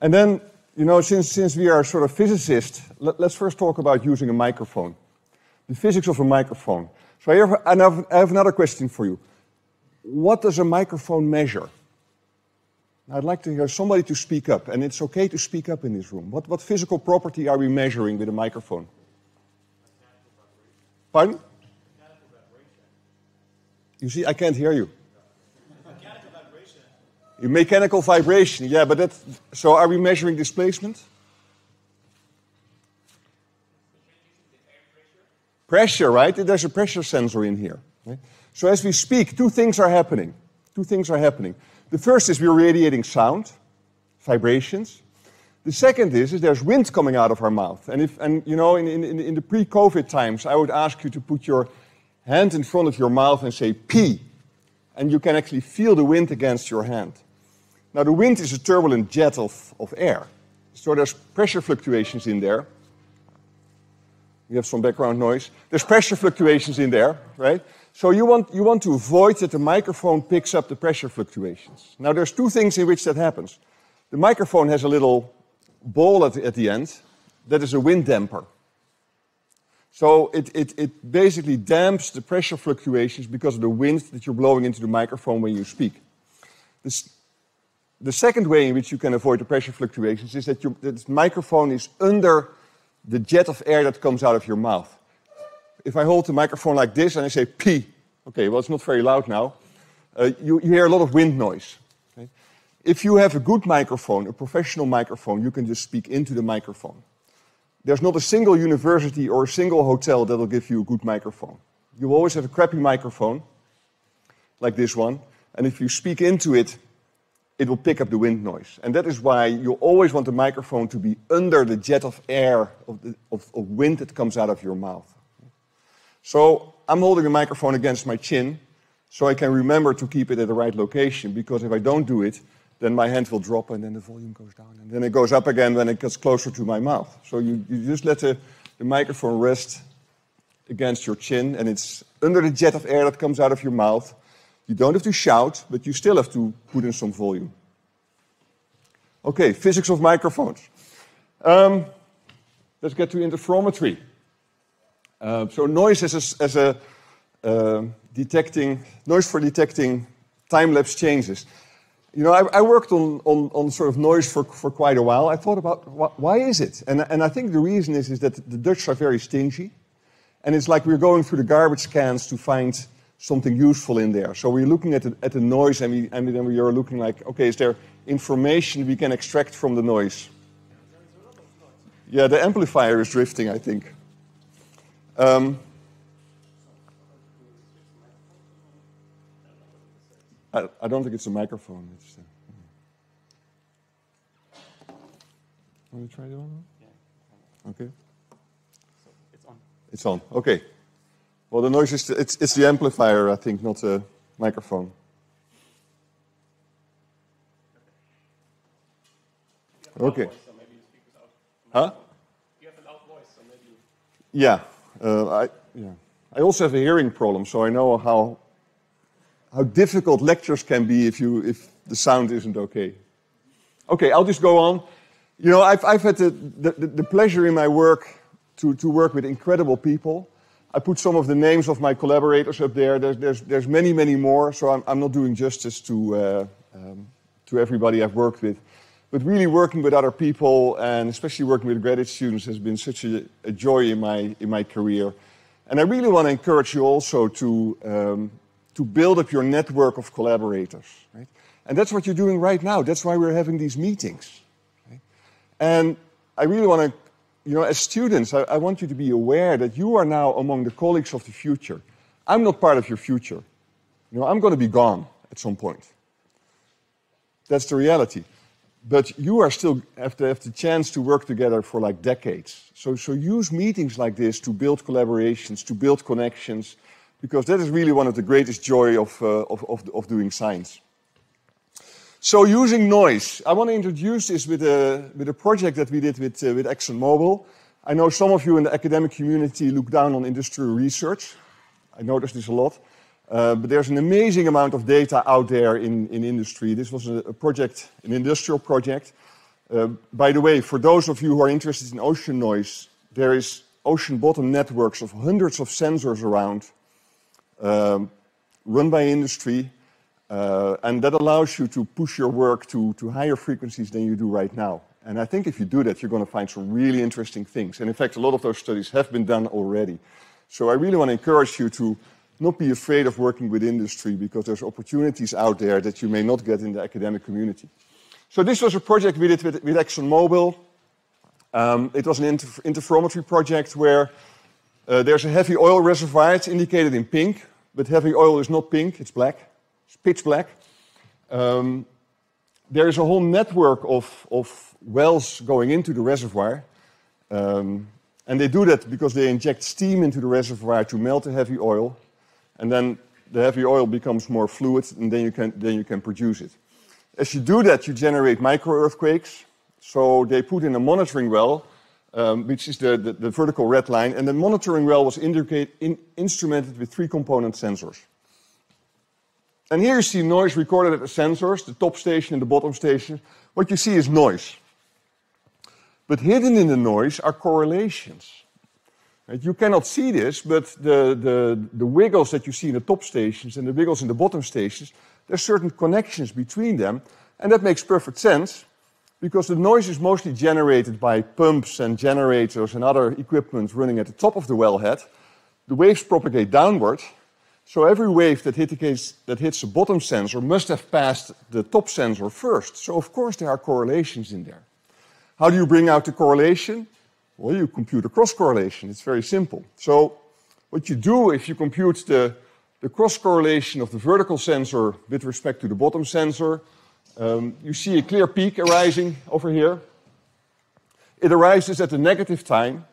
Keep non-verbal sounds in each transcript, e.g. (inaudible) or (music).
And then, you know, since, since we are sort of physicists, let, us first talk about using a microphone. The physics of a microphone. So I have, I have, I have another question for you. What does a microphone measure? I'd like to hear somebody to speak up, and it's okay to speak up in this room. What, what physical property are we measuring with a microphone? Pardon? You see, I can't hear you. Mechanical vibration. Yeah, but that. So, are we measuring displacement? Pressure, right? There's a pressure sensor in here. Right? So, as we speak, two things are happening. Two things are happening. The first is we're radiating sound, vibrations. The second is, is there's wind coming out of our mouth. And, if, and you know, in, in, in the pre COVID times, I would ask you to put your hand in front of your mouth and say P. And you can actually feel the wind against your hand. Now, the wind is a turbulent jet of, of air. So there's pressure fluctuations in there. We have some background noise. There's pressure fluctuations in there, right? So you want, you want to avoid that the microphone picks up the pressure fluctuations. Now, there's two things in which that happens. The microphone has a little ball at the, at the end that is a wind damper. So it, it, it basically damps the pressure fluctuations because of the wind that you're blowing into the microphone when you speak. This, the second way in which you can avoid the pressure fluctuations is that, your, that the microphone is under the jet of air that comes out of your mouth if I hold the microphone like this and I say P, okay, well, it's not very loud now, uh, you, you, hear a lot of wind noise. Okay? If you have a good microphone, a professional microphone, you can just speak into the microphone. There's not a single university or a single hotel that will give you a good microphone. You always have a crappy microphone, like this one, and if you speak into it, it will pick up the wind noise. And that is why you always want the microphone to be under the jet of air, of, the, of, of wind that comes out of your mouth. So I'm holding the microphone against my chin so I can remember to keep it at the right location because if I don't do it, then my hand will drop and then the volume goes down. And then it goes up again when it gets closer to my mouth. So you, you just let the, the microphone rest against your chin and it's under the jet of air that comes out of your mouth. You don't have to shout, but you still have to put in some volume. Okay, physics of microphones. Um, let's get to interferometry. Uh, so noise as a, as a uh, detecting, noise for detecting time-lapse changes. You know, I, I worked on, on, on, sort of noise for, for quite a while. I thought about wh why is it? And, and I think the reason is, is that the Dutch are very stingy. And it's like we're going through the garbage cans to find something useful in there. So we're looking at the, at the noise and, we, and then we are looking like, okay, is there information we can extract from the noise? Yeah, the amplifier is drifting, I think. Um, I, I, don't think it's a microphone. It's, uh, want to try the one? Yeah. Okay. So it's on. It's on. Okay. Well, the noise is the, it's, it's the amplifier, I think, not a microphone. Okay. Voice, so huh? You have a loud voice, so maybe. Yeah. Uh, I, yeah. I also have a hearing problem, so I know how, how difficult lectures can be if, you, if the sound isn't okay. Okay, I'll just go on. You know, I've, I've had the, the, the pleasure in my work to, to work with incredible people. I put some of the names of my collaborators up there. There's, there's, there's many, many more, so I'm, I'm not doing justice to, uh, um, to everybody I've worked with. But really working with other people and especially working with graduate students has been such a, a joy in my, in my career. And I really want to encourage you also to, um, to build up your network of collaborators. Right? And that's what you're doing right now. That's why we're having these meetings. Right? And I really want to, you know, as students, I, I want you to be aware that you are now among the colleagues of the future. I'm not part of your future. You know, I'm going to be gone at some point. That's the reality but you are still have to have the chance to work together for like decades. So, so use meetings like this to build collaborations, to build connections, because that is really one of the greatest joy of, uh, of, of, of, doing science. So using noise, I want to introduce this with a, with a project that we did with, uh, with ExxonMobil. I know some of you in the academic community look down on industrial research. I notice this a lot. Uh, but there's an amazing amount of data out there in, in industry. This was a, a project, an industrial project. Uh, by the way, for those of you who are interested in ocean noise, there is ocean bottom networks of hundreds of sensors around, um, run by industry, uh, and that allows you to push your work to, to higher frequencies than you do right now. And I think if you do that, you're going to find some really interesting things. And in fact, a lot of those studies have been done already. So I really want to encourage you to not be afraid of working with industry because there's opportunities out there that you may not get in the academic community. So this was a project we did with, with ExxonMobil. Um, it was an inter interferometry project where uh, there's a heavy oil reservoir. It's indicated in pink, but heavy oil is not pink, it's black. It's pitch black. Um, there is a whole network of, of wells going into the reservoir. Um, and they do that because they inject steam into the reservoir to melt the heavy oil. And then the heavy oil becomes more fluid, and then you can, then you can produce it. As you do that, you generate micro-earthquakes. So they put in a monitoring well, um, which is the, the, the, vertical red line, and the monitoring well was in, instrumented with three component sensors. And here you see noise recorded at the sensors, the top station and the bottom station. What you see is noise. But hidden in the noise are correlations. You cannot see this, but the, the, the wiggles that you see in the top stations and the wiggles in the bottom stations, there's certain connections between them. And that makes perfect sense because the noise is mostly generated by pumps and generators and other equipment running at the top of the wellhead. The waves propagate downward, so every wave that, hit that hits the bottom sensor must have passed the top sensor first. So of course there are correlations in there. How do you bring out the correlation? Well, you compute a cross correlation. It's very simple. So what you do if you compute the, the cross correlation of the vertical sensor with respect to the bottom sensor, um, you see a clear peak arising over here. It arises at the negative time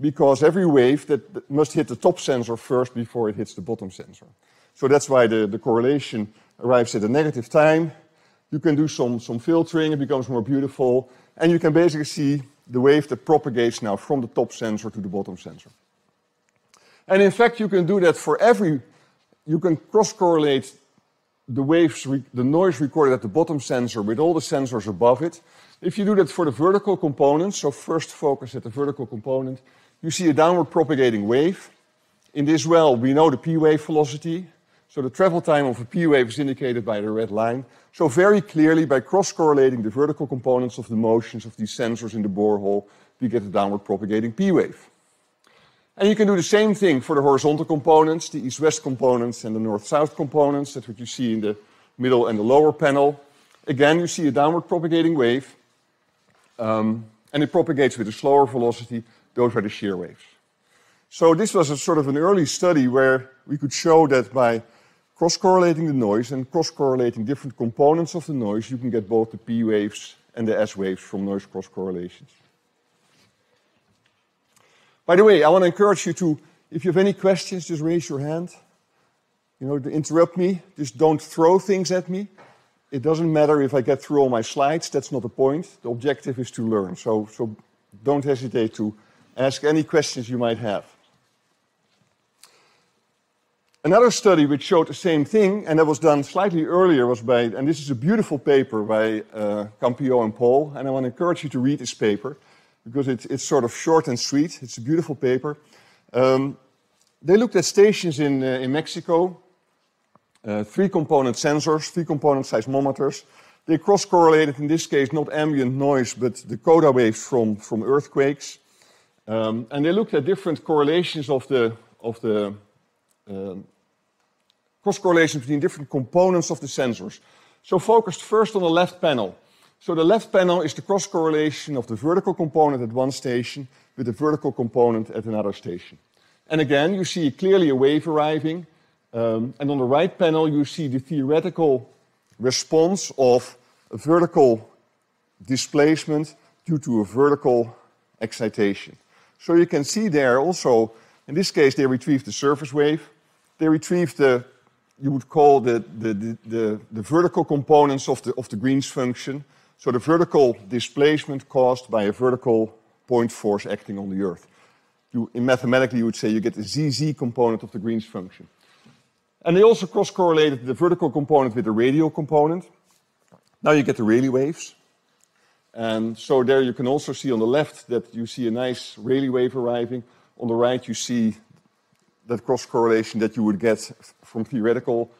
because every wave that must hit the top sensor first before it hits the bottom sensor. So that's why the, the correlation arrives at a negative time. You can do some, some filtering, it becomes more beautiful, and you can basically see the wave that propagates now from the top sensor to the bottom sensor. And in fact, you can do that for every, you can cross-correlate the waves, the noise recorded at the bottom sensor with all the sensors above it. If you do that for the vertical component, so first focus at the vertical component, you see a downward propagating wave. In this well, we know the p wave velocity. So the travel time of a p wave is indicated by the red line. So very clearly, by cross-correlating the vertical components of the motions of these sensors in the borehole, we get a downward propagating p wave. And you can do the same thing for the horizontal components, the east-west components and the north-south components. That's what you see in the middle and the lower panel. Again, you see a downward propagating wave, um, and it propagates with a slower velocity. Those are the shear waves. So this was a sort of an early study where we could show that by cross-correlating the noise and cross-correlating different components of the noise, you can get both the P waves and the S waves from noise cross-correlations. By the way, I want to encourage you to, if you have any questions, just raise your hand. You know, to interrupt me, just don't throw things at me. It doesn't matter if I get through all my slides, that's not the point. The objective is to learn. So, so don't hesitate to ask any questions you might have. Another study which showed the same thing, and that was done slightly earlier, was by, and this is a beautiful paper by uh, Campillo and Paul, and I want to encourage you to read this paper because it, it's sort of short and sweet. It's a beautiful paper. Um, they looked at stations in, uh, in Mexico, uh, three component sensors, three component seismometers. They cross correlated, in this case, not ambient noise, but the coda waves from, from earthquakes. Um, and they looked at different correlations of the, of the um, cross correlations between different components of the sensors. So focused first on the left panel. So the left panel is the cross correlation of the vertical component at one station with the vertical component at another station. And again, you see clearly a wave arriving. Um, and on the right panel, you see the theoretical response of a vertical displacement due to a vertical excitation. So you can see there also, in this case, they retrieved the surface wave. They retrieved the, you would call the, the, the, the, the vertical components of the, of the Green's function. So the vertical displacement caused by a vertical point force acting on the Earth. You, in mathematically, you would say you get the ZZ component of the Green's function. And they also cross-correlated the vertical component with the radial component. Now you get the Rayleigh waves. And so there you can also see on the left that you see a nice Rayleigh wave arriving. On the right, you see that cross correlation that you would get from theoretical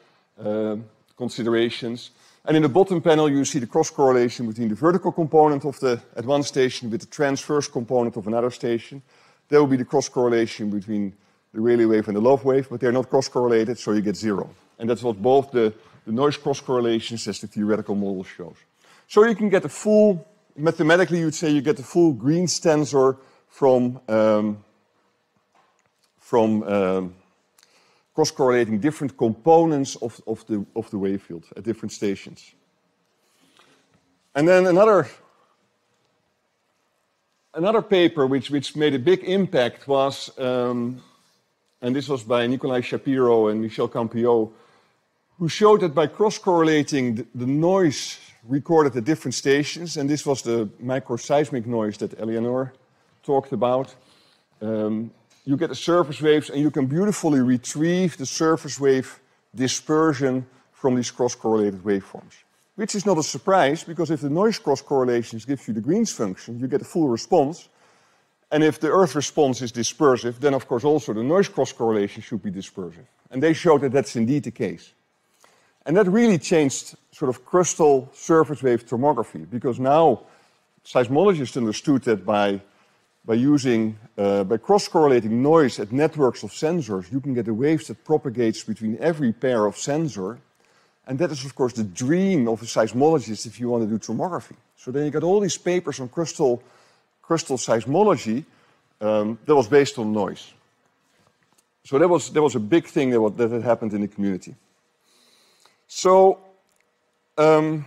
uh, considerations. And in the bottom panel, you see the cross correlation between the vertical component of the at one station with the transverse component of another station. There will be the cross correlation between the Rayleigh wave and the Love wave, but they're not cross correlated, so you get zero. And that's what both the, the noise cross correlations as the theoretical model shows. So you can get a full, mathematically, you'd say you get the full Green's tensor from, um, from um, cross correlating different components of, of, the, of the wave field at different stations. And then another another paper which, which made a big impact was um, and this was by Nikolai Shapiro and Michel Campillo, who showed that by cross-correlating the, the noise recorded at different stations, and this was the microseismic noise that Eleanor talked about, um, you get the surface waves and you can beautifully retrieve the surface wave dispersion from these cross-correlated waveforms. Which is not a surprise, because if the noise cross-correlations give you the Green's function, you get a full response, and if the Earth response is dispersive, then of course also the noise cross correlation should be dispersive. And they showed that that's indeed the case. And that really changed sort of crustal surface wave tomography because now seismologists understood that by, by using, uh, by cross correlating noise at networks of sensors, you can get a wave that propagates between every pair of sensor. And that is, of course, the dream of a seismologist if you want to do tomography. So then you get all these papers on crustal crustal seismology um, that was based on noise. So that was, that was a big thing that, that had happened in the community. So um,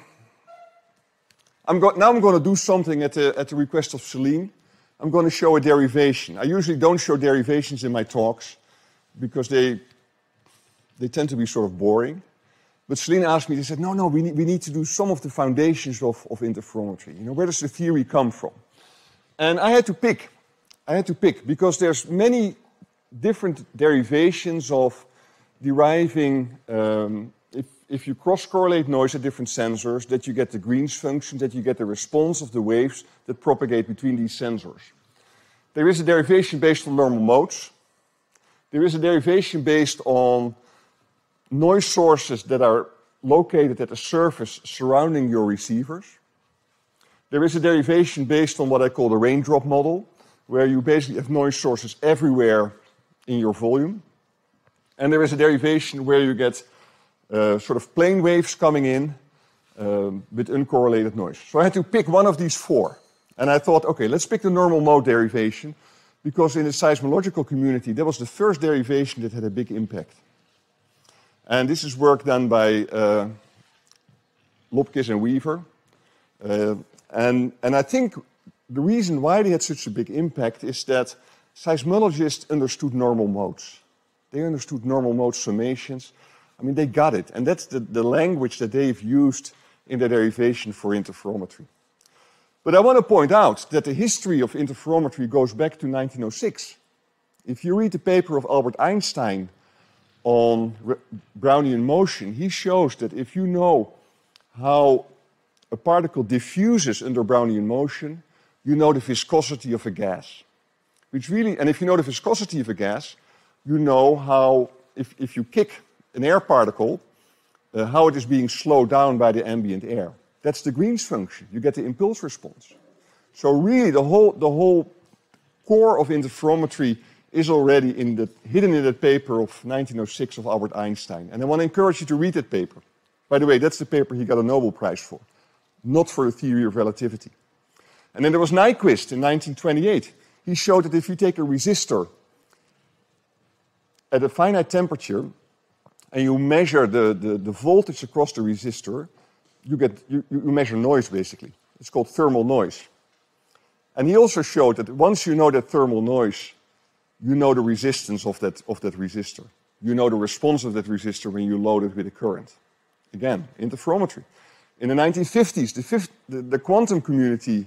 I'm now I'm going to do something at the, at the request of Celine. I'm going to show a derivation. I usually don't show derivations in my talks because they, they tend to be sort of boring. But Celine asked me, they said, no, no, we need, we need to do some of the foundations of, of interferometry. You know, where does the theory come from? And I had to pick. I had to pick because there's many different derivations of deriving, um, if, you cross-correlate noise at different sensors, that you get the Green's function, that you get the response of the waves that propagate between these sensors. There is a derivation based on normal modes. There is a derivation based on noise sources that are located at the surface surrounding your receivers. There is a derivation based on what I call the raindrop model, where you basically have noise sources everywhere in your volume. And there is a derivation where you get uh, sort of plane waves coming in um, with uncorrelated noise. So I had to pick one of these four. And I thought, okay, let's pick the normal mode derivation, because in the seismological community, that was the first derivation that had a big impact. And this is work done by uh, Lobkis and Weaver. Uh, and, and I think the reason why they had such a big impact is that seismologists understood normal modes. They understood normal mode summations. I mean, they got it. And that's the, the language that they've used in their derivation for interferometry. But I want to point out that the history of interferometry goes back to 1906. If you read the paper of Albert Einstein on Brownian motion, he shows that if you know how a particle diffuses under Brownian motion, you know the viscosity of a gas. Which really, and if you know the viscosity of a gas, you know how, if, if you kick an air particle, uh, how it is being slowed down by the ambient air. That's the Green's function. You get the impulse response. So really, the whole, the whole core of interferometry is already in the, hidden in that paper of 1906 of Albert Einstein. And I want to encourage you to read that paper. By the way, that's the paper he got a Nobel Prize for not for a theory of relativity. And then there was Nyquist in 1928. He showed that if you take a resistor at a finite temperature and you measure the, the, the voltage across the resistor, you, get, you, you measure noise basically. It's called thermal noise. And he also showed that once you know that thermal noise, you know the resistance of that, of that resistor. You know the response of that resistor when you load it with a current. Again, interferometry. In the 1950s, the, fifth, the, the, quantum community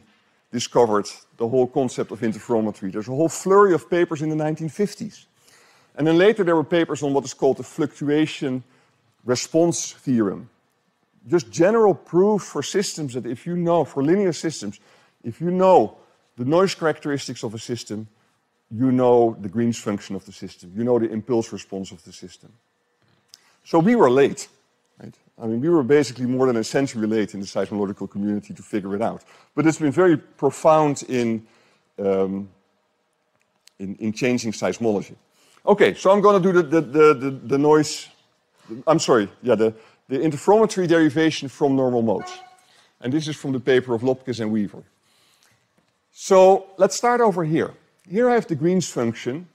discovered the whole concept of interferometry. There's a whole flurry of papers in the 1950s. And then later there were papers on what is called the fluctuation response theorem. just general proof for systems that if you know, for linear systems, if you know the noise characteristics of a system, you know the Green's function of the system. You know the impulse response of the system. So we were late. Right? I mean, we were basically more than a century late in the seismological community to figure it out. But it's been very profound in, um, in, in, changing seismology. Okay, so I'm going to do the, the, the, the, noise, I'm sorry, yeah, the, the interferometry derivation from normal modes. And this is from the paper of Lobkis and Weaver. So let's start over here. Here I have the Green's function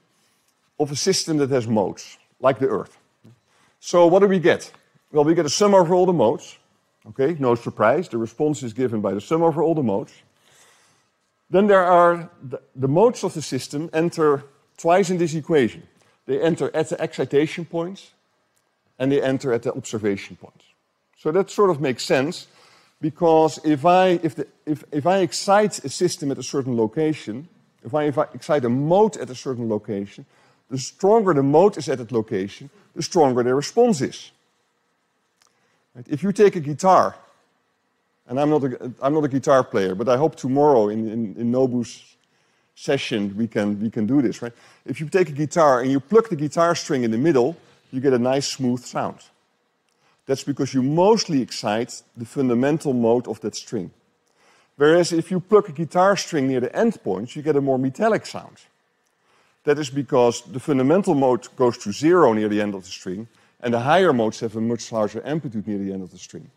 of a system that has modes, like the Earth. So what do we get? Well, we get a sum over all the modes. Okay, no surprise, the response is given by the sum over all the modes. Then there are the, the modes of the system enter twice in this equation. They enter at the excitation points and they enter at the observation points. So that sort of makes sense because if I, if, the, if, if I excite a system at a certain location, if I, if I excite a mode at a certain location, the stronger the mode is at that location, the stronger the response is. Right? If you take a guitar, and I'm not a, I'm not a guitar player, but I hope tomorrow in, in, in Nobu's session we can, we can do this, right? If you take a guitar and you pluck the guitar string in the middle, you get a nice smooth sound. That's because you mostly excite the fundamental mode of that string. Whereas if you pluck a guitar string near the end points, you get a more metallic sound. That is because the fundamental mode goes to zero near the end of the string, and the higher modes have a much larger amplitude near the end of the string.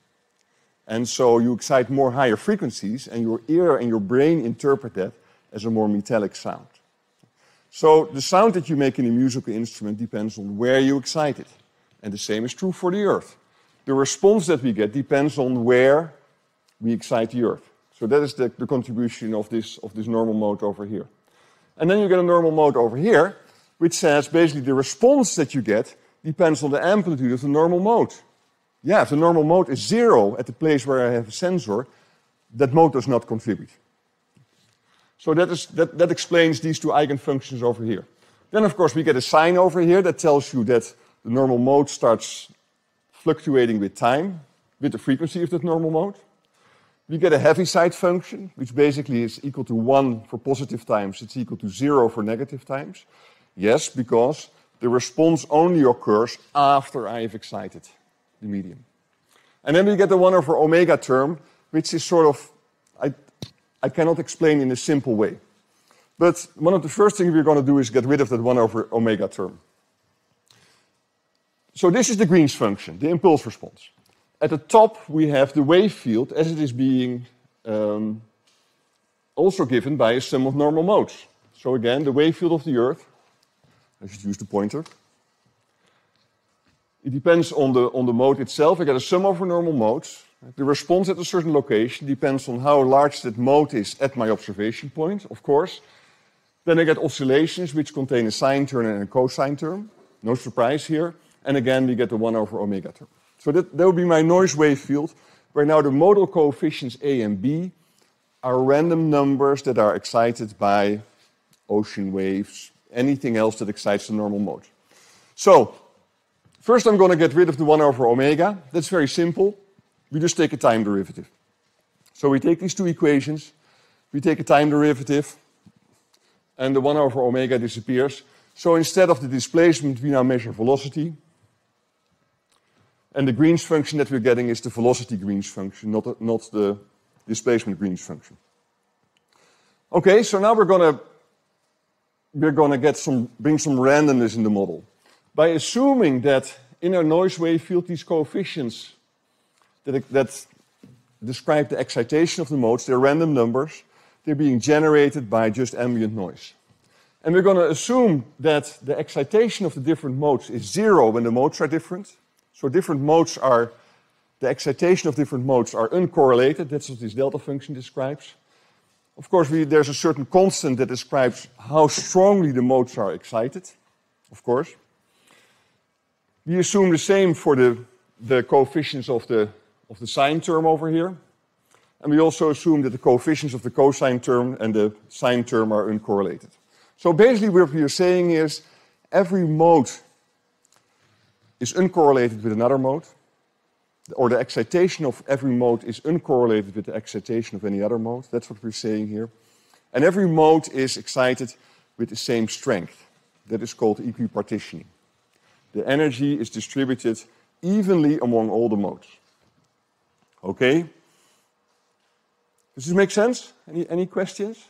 And so you excite more higher frequencies, and your ear and your brain interpret that as a more metallic sound. So the sound that you make in a musical instrument depends on where you excite it. And the same is true for the earth. The response that we get depends on where we excite the earth. So that is the, the contribution of this, of this normal mode over here. And then you get a normal mode over here, which says basically the response that you get depends on the amplitude of the normal mode. Yeah, if the normal mode is zero at the place where I have a sensor, that mode does not contribute. So that, is, that, that explains these two eigenfunctions over here. Then, of course, we get a sine over here that tells you that the normal mode starts fluctuating with time, with the frequency of that normal mode. We get a Heaviside function, which basically is equal to 1 for positive times, it's equal to 0 for negative times. Yes, because the response only occurs after I have excited the medium. And then we get the 1 over omega term, which is sort of, I cannot explain in a simple way. But one of the first things we're going to do is get rid of that 1 over omega term. So this is the Green's function, the impulse response. At the top, we have the wave field as it is being um, also given by a sum of normal modes. So again, the wave field of the Earth, I should use the pointer. It depends on the, on the mode itself. I get a sum over normal modes. The response at a certain location depends on how large that mode is at my observation point, of course. Then I get oscillations which contain a sine term and a cosine term. No surprise here. And again, we get the 1 over omega term. So that, that would be my noise wave field, where now the modal coefficients A and B are random numbers that are excited by ocean waves, anything else that excites the normal mode. So, first I'm going to get rid of the 1 over omega. That's very simple. We just take a time derivative. So we take these two equations, we take a time derivative, and the 1 over omega disappears. So instead of the displacement, we now measure velocity. And the Green's function that we're getting is the velocity Green's function, not, not the displacement Green's function. Okay, so now we're gonna we're gonna get some bring some randomness in the model by assuming that in our noise wave field these coefficients that, that describe the excitation of the modes, they're random numbers, they're being generated by just ambient noise. And we're going to assume that the excitation of the different modes is zero when the modes are different, so different modes are, the excitation of different modes are uncorrelated. That's what this delta function describes. Of course, we, there's a certain constant that describes how strongly the modes are excited, of course. We assume the same for the, the coefficients of the, of the sine term over here. And we also assume that the coefficients of the cosine term and the sine term are uncorrelated. So basically what we are saying is every mode is uncorrelated with another mode. or the excitation of every mode is uncorrelated with the excitation of any other mode. That's what we're saying here. And every mode is excited with the same strength. That is called equipartitioning. The energy is distributed evenly among all the modes. Okay? Does this make sense? Any, any questions?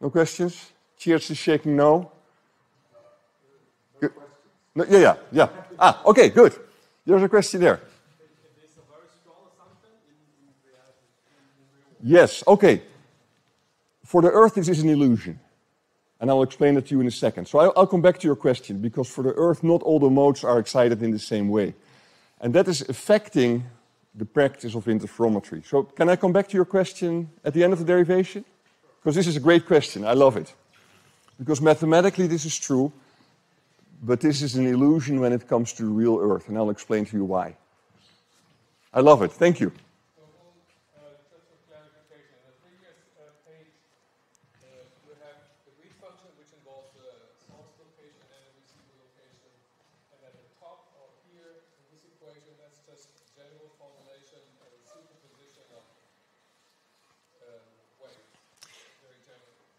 No questions? Cheers is shaking no. No, yeah, yeah, yeah. Ah, okay, good. There's a question there. Yes, okay. For the Earth, this is an illusion. And I'll explain it to you in a second. So I'll come back to your question, because for the Earth, not all the modes are excited in the same way. And that is affecting the practice of interferometry. So can I come back to your question at the end of the derivation? Because this is a great question. I love it. Because mathematically this is true, but this is an illusion when it comes to real Earth, and I'll explain to you why. I love it. Thank you.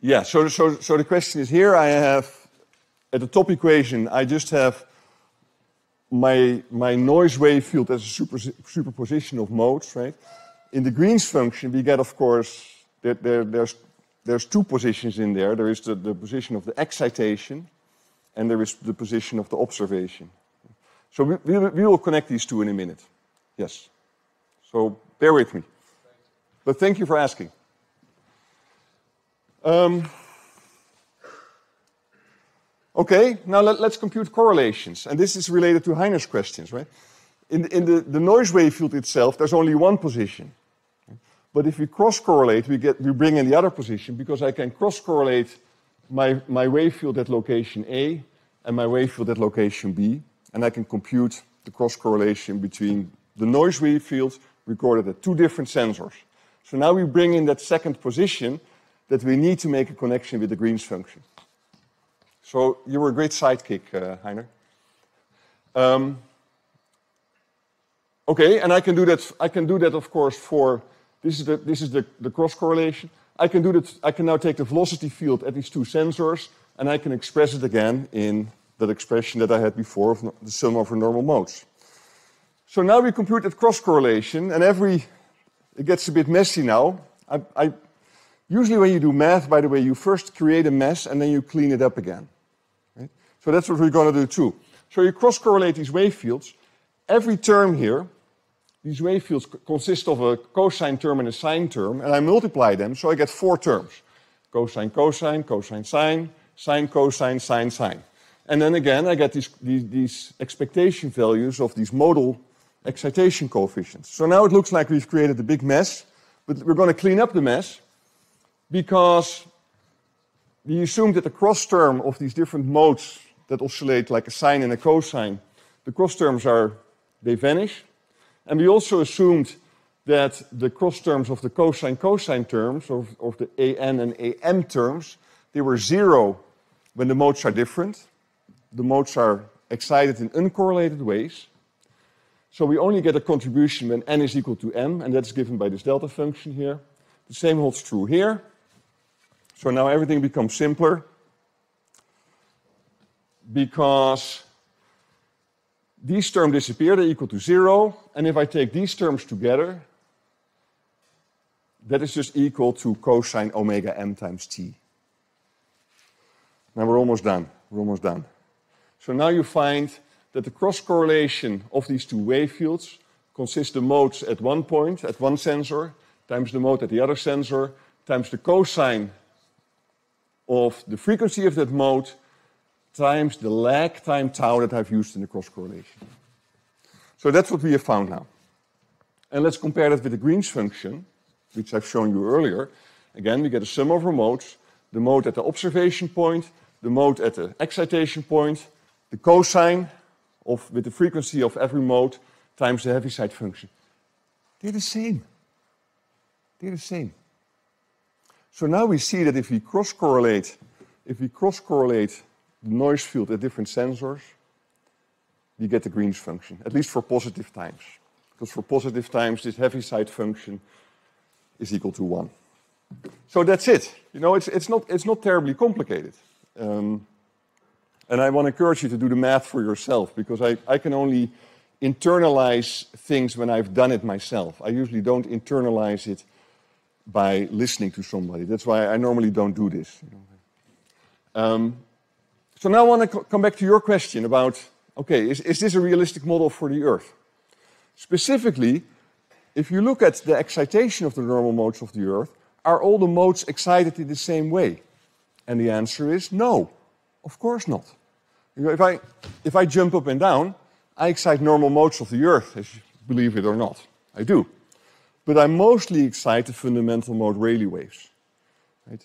Yeah, so, so, so the question is here I have, at the top equation, I just have my, my noise wave field as a super, superposition of modes, right? In the Green's function, we get, of course, there, there, there's, there's two positions in there. There is the, the position of the excitation, and there is the position of the observation. So we, we, we will connect these two in a minute. Yes. So bear with me. But thank you for asking. Um, okay, now let, us compute correlations. And this is related to Heiner's questions, right? In, in the, the noise wave field itself, there's only one position. But if we cross-correlate, we, get, we bring in the other position because I can cross-correlate my, my wave field at location A and my wave field at location B. And I can compute the cross-correlation between the noise wave fields recorded at two different sensors. So now we bring in that second position that we need to make a connection with the Green's function. So you were a great sidekick, uh, Heiner. Um, okay, and I can do that. I can do that, of course, for this is the this is the, the cross correlation. I can do that. I can now take the velocity field at these two sensors, and I can express it again in that expression that I had before of the sum over normal modes. So now we compute that cross correlation, and every it gets a bit messy now. I, I Usually when you do math, by the way, you first create a mess and then you clean it up again. Right? So that's what we're going to do too. So you cross-correlate these wave fields. Every term here, these wave fields consist of a cosine term and a sine term, and I multiply them, so I get four terms. Cosine, cosine, cosine, sine, sine, cosine, sine, sine. And then again, I get these, these, these expectation values of these modal excitation coefficients. So now it looks like we've created a big mess, but we're going to clean up the mess because we assume that the cross term of these different modes that oscillate like a sine and a cosine, the cross terms are, they vanish. And we also assumed that the cross terms of the cosine cosine terms, of, of the an and am terms, they were zero when the modes are different. The modes are excited in uncorrelated ways. So we only get a contribution when n is equal to m, and that's given by this delta function here. The same holds true here. So now everything becomes simpler because these terms disappear, they're equal to zero. And if I take these terms together, that is just equal to cosine omega m times t. Now we're almost done. We're almost done. So now you find that the cross correlation of these two wave fields consists the modes at one point, at one sensor, times the mode at the other sensor, times the cosine of the frequency of that mode times the lag time tau that I've used in the cross correlation. So that's what we have found now. And let's compare that with the Green's function, which I've shown you earlier. Again, we get a sum over modes, the mode at the observation point, the mode at the excitation point, the cosine of, with the frequency of every mode times the Heaviside function. They're the same. They're the same. So now we see that if we cross-correlate, if we cross-correlate the noise field at different sensors, we get the Green's function, at least for positive times. Because for positive times, this Heaviside function is equal to 1. So that's it. You know, it's, it's, not, it's not terribly complicated. Um, and I want to encourage you to do the math for yourself because I, I can only internalize things when I've done it myself. I usually don't internalize it by listening to somebody. That's why I normally don't do this. Um, so now I want to come back to your question about okay, is, is this a realistic model for the Earth? Specifically, if you look at the excitation of the normal modes of the Earth, are all the modes excited in the same way? And the answer is no, of course not. You know, if, I, if I jump up and down, I excite normal modes of the Earth, as you believe it or not. I do. But I mostly excite the fundamental mode Rayleigh waves. Right?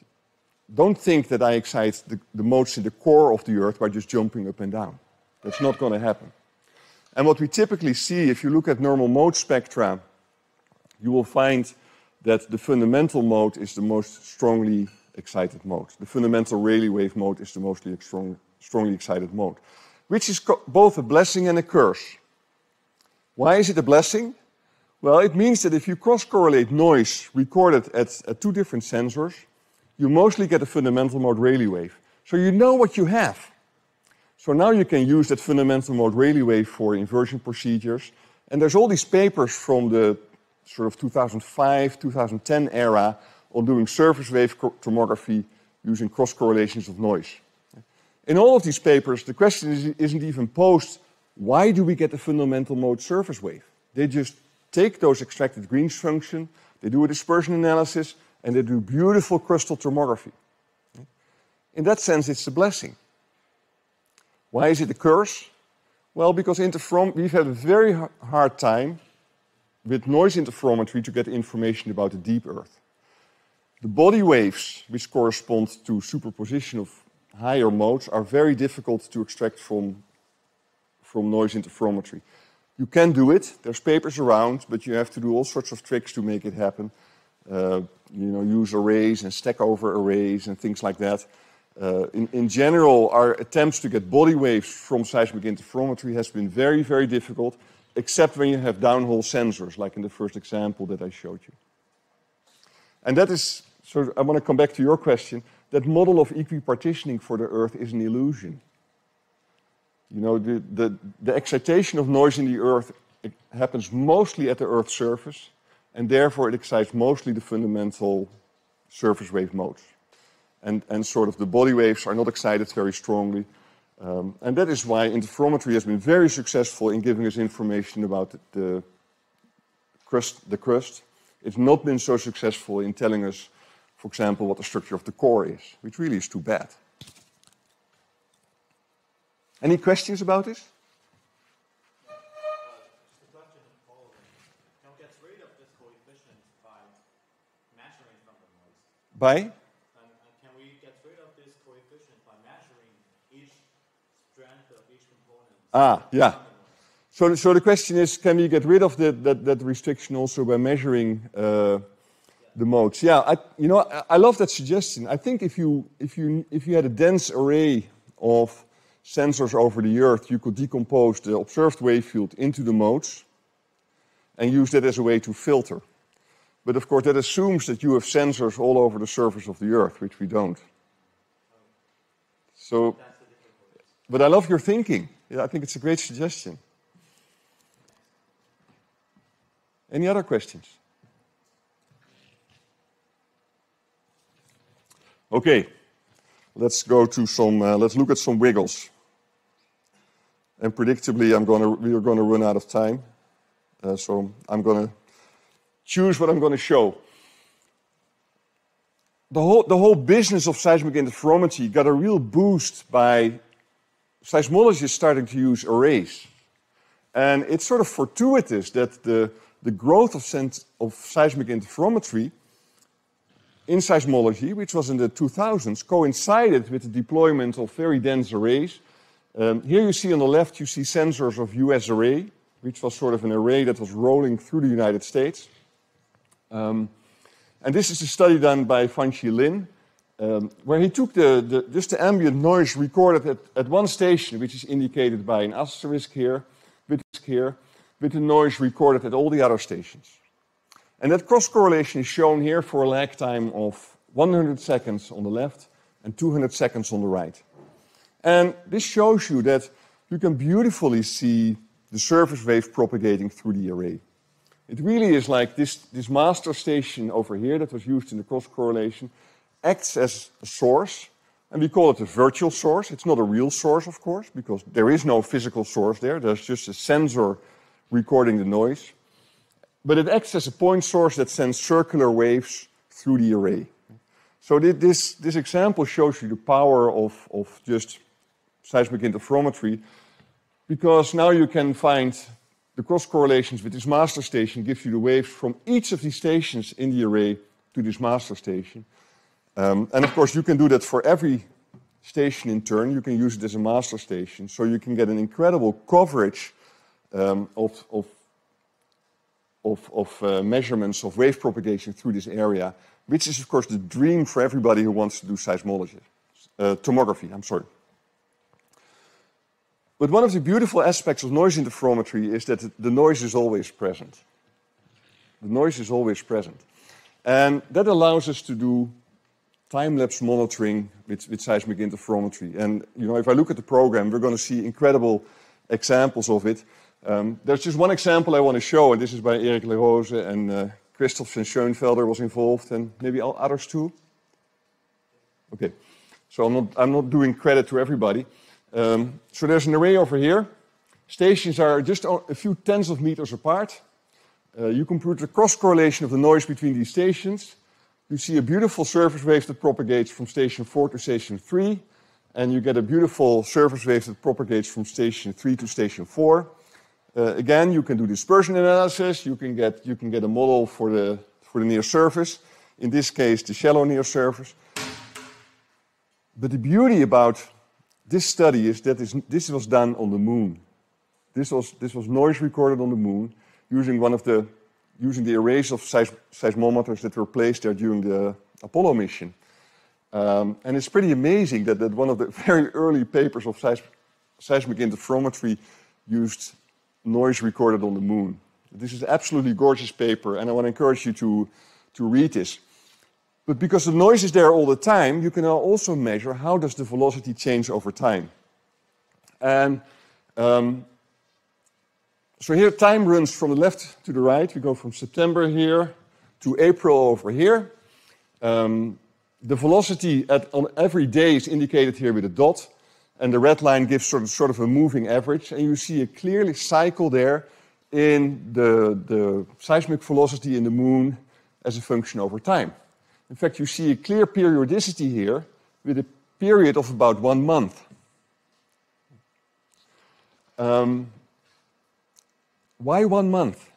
Don't think that I excite the, the modes in the core of the Earth by just jumping up and down. That's not going to happen. And what we typically see, if you look at normal mode spectra, you will find that the fundamental mode is the most strongly excited mode. The fundamental Rayleigh wave mode is the most strong, strongly excited mode, which is both a blessing and a curse. Why is it a blessing? Well, it means that if you cross-correlate noise recorded at, at two different sensors, you mostly get a fundamental mode Rayleigh wave. So you know what you have. So now you can use that fundamental mode Rayleigh wave for inversion procedures. And there's all these papers from the sort of 2005, 2010 era on doing surface wave tomography using cross correlations of noise. In all of these papers, the question is, isn't even posed why do we get the fundamental mode surface wave? They just take those extracted Green's function, they do a dispersion analysis, and they do beautiful crustal tomography. In that sense, it's a blessing. Why is it a curse? Well, because interferom- we've had a very hard time with noise interferometry to get information about the deep Earth. The body waves, which correspond to superposition of higher modes, are very difficult to extract from, from noise interferometry. You can do it, there's papers around, but you have to do all sorts of tricks to make it happen. Uh, you know, use arrays and stack over arrays and things like that. Uh, in, in, general, our attempts to get body waves from seismic interferometry has been very, very difficult, except when you have downhole sensors, like in the first example that I showed you. And that is, so I want to come back to your question, that model of equipartitioning for the Earth is an illusion. You know, the, the, the excitation of noise in the Earth happens mostly at the Earth's surface, and therefore it excites mostly the fundamental surface wave modes and, and sort of the body waves are not excited very strongly. Um, and that is why interferometry has been very successful in giving us information about the, the, crust, the crust. It's not been so successful in telling us, for example, what the structure of the core is, which really is too bad. Any questions about this? By? Measuring each strand of each component. Ah, yeah. So, so the question is, can we get rid of the, that, that restriction also by measuring uh, the modes? Yeah, I, you know, I, I love that suggestion. I think if you, if, you, if you had a dense array of sensors over the Earth, you could decompose the observed wave field into the modes and use that as a way to filter. But of course, that assumes that you have sensors all over the surface of the Earth, which we don't. So, but I love your thinking. Yeah, I think it's a great suggestion. Any other questions? Okay, let's go to some, uh, let's look at some wiggles. And predictably, I'm gonna, we are going to run out of time. Uh, so I'm going to choose what I'm going to show. The whole, the whole business of seismic interferometry got a real boost by seismologists starting to use arrays. And it's sort of fortuitous that the, the growth of, of seismic interferometry in seismology, which was in the 2000s, coincided with the deployment of very dense arrays. Um, here you see on the left, you see sensors of US array, which was sort of an array that was rolling through the United States. Um, and this is a study done by Fan-Chi Lin, um, where he took the, the, just the ambient noise recorded at, at one station, which is indicated by an asterisk here, with here, with the noise recorded at all the other stations. And that cross correlation is shown here for a lag time of 100 seconds on the left and 200 seconds on the right. And this shows you that you can beautifully see the surface wave propagating through the array. It really is like this, this master station over here that was used in the cross correlation acts as a source, and we call it a virtual source. It's not a real source, of course, because there is no physical source there. There's just a sensor recording the noise. But it acts as a point source that sends circular waves through the array. So this, this example shows you the power of, of just seismic interferometry because now you can find the cross correlations with this master station gives you the waves from each of these stations in the array to this master station. Um, and of course, you can do that for every station in turn. You can use it as a master station. So you can get an incredible coverage um, of, of, of, of uh, measurements of wave propagation through this area, which is, of course, the dream for everybody who wants to do seismology, uh, tomography, I'm sorry. But one of the beautiful aspects of noise interferometry is that the noise is always present. The noise is always present. And that allows us to do time-lapse monitoring with, with, seismic interferometry. And you know, if I look at the program, we're going to see incredible examples of it. Um, there's just one example I want to show, and this is by Eric Larose and uh, Christoph van Schoenfelder was involved, and maybe others too. Okay, so I'm not, I'm not doing credit to everybody. Um, so there's an array over here. Stations are just a few tens of meters apart. Uh, you compute the cross correlation of the noise between these stations. You see a beautiful surface wave that propagates from station 4 to station 3, and you get a beautiful surface wave that propagates from station 3 to station 4. Uh, again, you can do dispersion analysis. You can get, you can get a model for the, for the near surface. In this case, the shallow near surface. But the beauty about this study is that this, this was done on the moon. This was, this was noise recorded on the moon using one of the using the arrays of seis seismometers that were placed there during the Apollo mission. Um, and it's pretty amazing that, that one of the (laughs) very early papers of seis seismic interferometry used noise recorded on the moon. This is absolutely gorgeous paper, and I want to encourage you to, to read this. But because the noise is there all the time, you can also measure how does the velocity change over time. And um, so here time runs from the left to the right. We go from September here to April over here. Um, the velocity at, on every day is indicated here with a dot. And the red line gives sort of, sort of a moving average. And you see a clearly cycle there in the, the seismic velocity in the moon as a function over time. In fact, you see a clear periodicity here with a period of about one month. Um, why one month?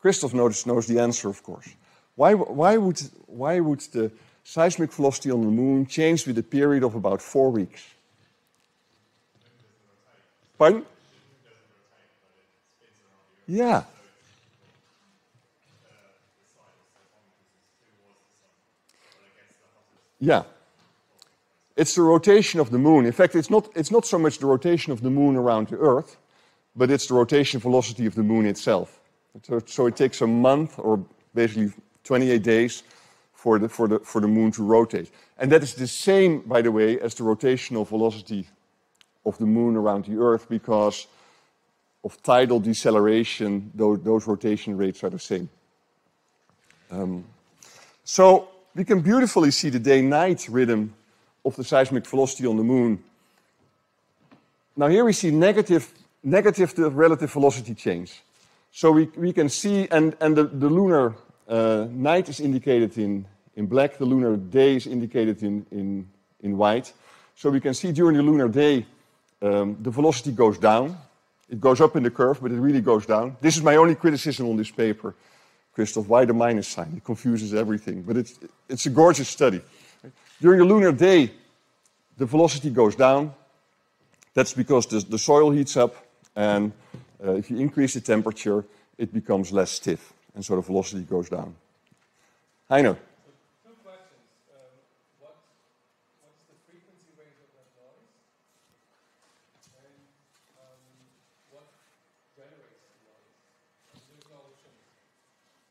Christoph knows, knows the answer, of course. Why, why, would, why would the seismic velocity on the moon change with a period of about four weeks? Pardon? Yeah. Yeah. It's the rotation of the moon. In fact, it's not, it's not so much the rotation of the moon around the Earth, but it's the rotation velocity of the moon itself. So, so it takes a month, or basically 28 days, for the, for, the, for the moon to rotate. And that is the same, by the way, as the rotational velocity of the moon around the Earth, because of tidal deceleration, those, those rotation rates are the same. Um, so we can beautifully see the day-night rhythm of the seismic velocity on the moon. Now here we see negative, negative the relative velocity change. So we, we can see, and, and the, the lunar uh, night is indicated in, in black, the lunar day is indicated in, in, in white. So we can see during the lunar day, um, the velocity goes down. It goes up in the curve, but it really goes down. This is my only criticism on this paper. Christoph, why the minus sign? It confuses everything. But it's, it's a gorgeous study. During the lunar day, the velocity goes down. That's because the, the soil heats up, and uh, if you increase the temperature, it becomes less stiff, and so the velocity goes down. Heiner. Two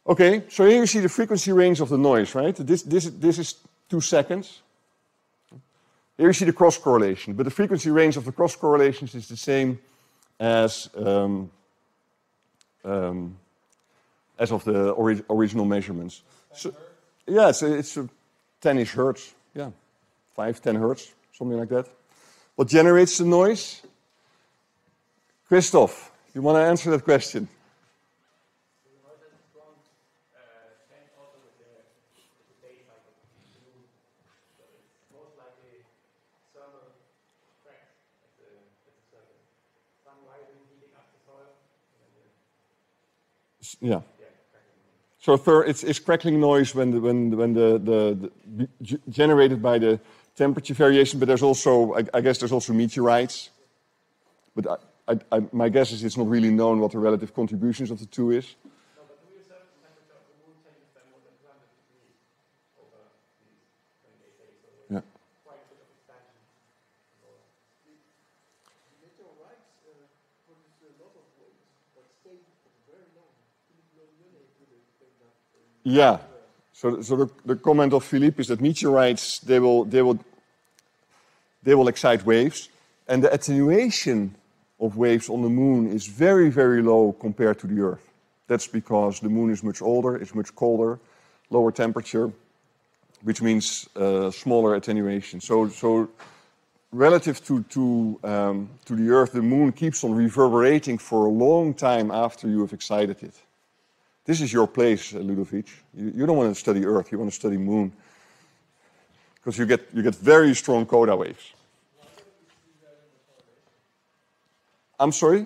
Okay, so here you see the frequency range of the noise, right? This, this, this is two seconds. Here you see the cross correlation, but the frequency range of the cross correlations is the same as, um, um, as of the ori original measurements. So, yeah, it's, a, it's a 10-ish hertz, yeah, 5, 10 hertz, something like that. What generates the noise? Christoph, you want to answer that question? Yeah. So it's, it's crackling noise when the, when, when the, the, the generated by the temperature variation, but there's also, I, I guess there's also meteorites. But I, I, my guess is it's not really known what the relative contributions of the two is. Yeah. So, so the, the comment of Philippe is that meteorites they will they will they will excite waves, and the attenuation of waves on the moon is very very low compared to the Earth. That's because the moon is much older, it's much colder, lower temperature, which means uh, smaller attenuation. So so relative to to um, to the Earth, the moon keeps on reverberating for a long time after you have excited it. This is your place, uh, Ludovic. You, you don't want to study Earth, you want to study Moon. Because you get, you get very strong coda waves. I'm sorry?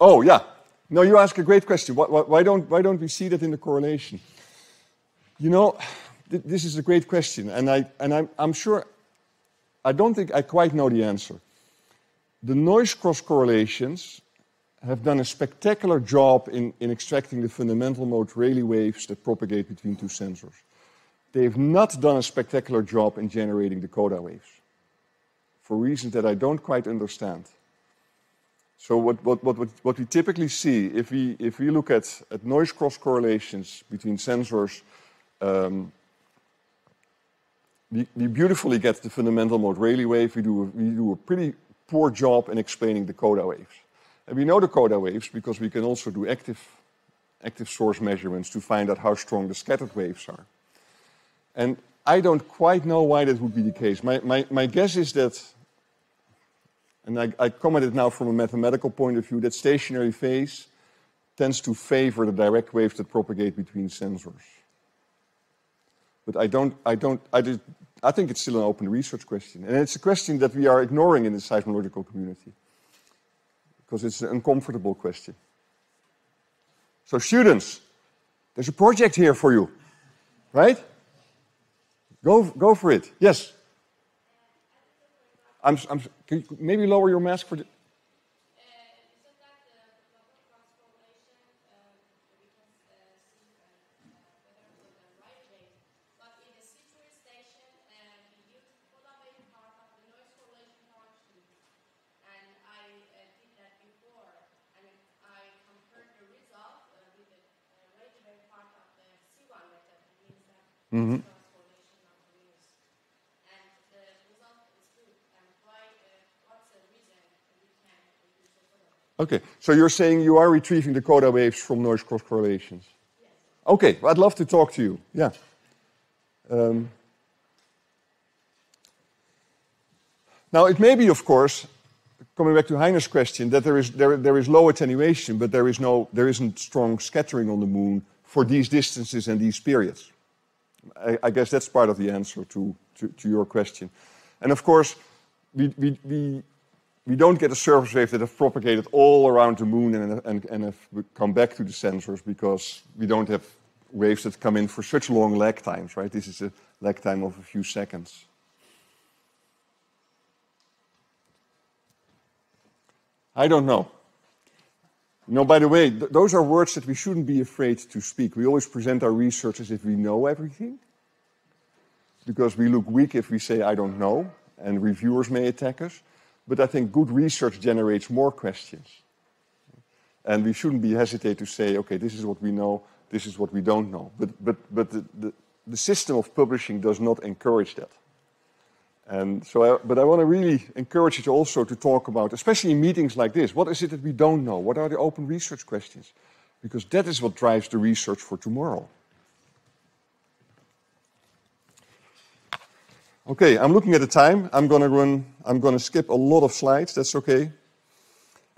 Oh, yeah. No, you ask a great question. Why, why, don't, why don't we see that in the correlation? You know, th this is a great question, and, I, and I'm, I'm sure, I don't think I quite know the answer. The noise cross correlations have done a spectacular job in, in extracting the fundamental mode Rayleigh waves that propagate between two sensors. They've not done a spectacular job in generating the coda waves for reasons that I don't quite understand. So what, what, what, what we typically see, if we, if we look at, at noise cross correlations between sensors, um, we, we, beautifully get the fundamental mode Rayleigh wave. We do, we do a pretty poor job in explaining the coda waves. And we know the coda waves because we can also do active, active source measurements to find out how strong the scattered waves are. And I don't quite know why that would be the case. My, my, my guess is that, and I, I commented now from a mathematical point of view, that stationary phase tends to favor the direct waves that propagate between sensors. But I don't, I don't, I, did, I think it's still an open research question. And it's a question that we are ignoring in the seismological community because it's an uncomfortable question. So, students, there's a project here for you, right? Go, go for it. Yes. I'm, I'm, can you maybe lower your mask for the. Okay, so you're saying you are retrieving the coda waves from noise cross correlations? Okay, I'd love to talk to you. Yeah. Um, now, it may be, of course, coming back to Heiner's question, that there is, there, there is low attenuation, but there, is no, there isn't strong scattering on the moon for these distances and these periods. I, I guess that's part of the answer to, to, to your question. And of course, we, we, we, we don't get a surface wave that have propagated all around the moon and, and, and have come back to the sensors because we don't have waves that come in for such long lag times, right? This is a lag time of a few seconds. I don't know. Know, by the way, th those are words that we shouldn't be afraid to speak. We always present our research as if we know everything, because we look weak if we say, I don't know, and reviewers may attack us. But I think good research generates more questions. And we shouldn't be hesitate to say, okay, this is what we know, this is what we don't know. But, but, but the, the, the system of publishing does not encourage that. And so, I, but I want to really encourage you to also to talk about, especially in meetings like this, what is it that we don't know? What are the open research questions? Because that is what drives the research for tomorrow. Okay, I'm looking at the time. I'm to run. I'm to skip a lot of slides. That's okay.